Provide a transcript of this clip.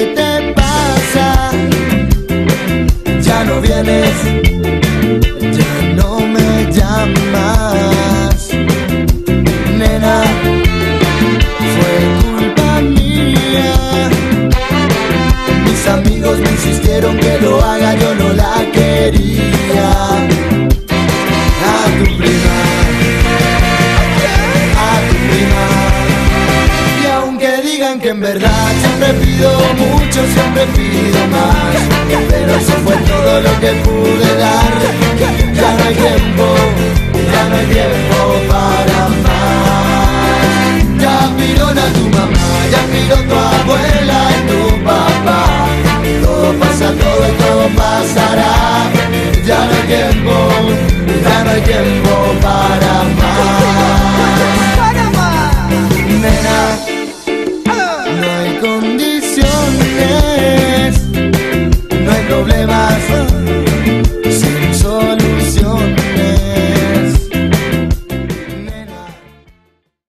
¿qué te pasa? Ya no vienes, ya no me llamas, nena. Fue culpa mía. Mis amigos me insistieron que lo haga, yo no la quería. A tu prima, a tu prima. Y aunque digan que en verdad siempre pido mucho, siempre pido más. Pero eso fue todo lo que pude dar. Ya no hay tiempo, ya no hay tiempo para más. Ya vieron a tu mamá, ya miró tu abuela y tu papá. Todo pasa, todo todo pasará. Ya no hay tiempo, ya no hay tiempo para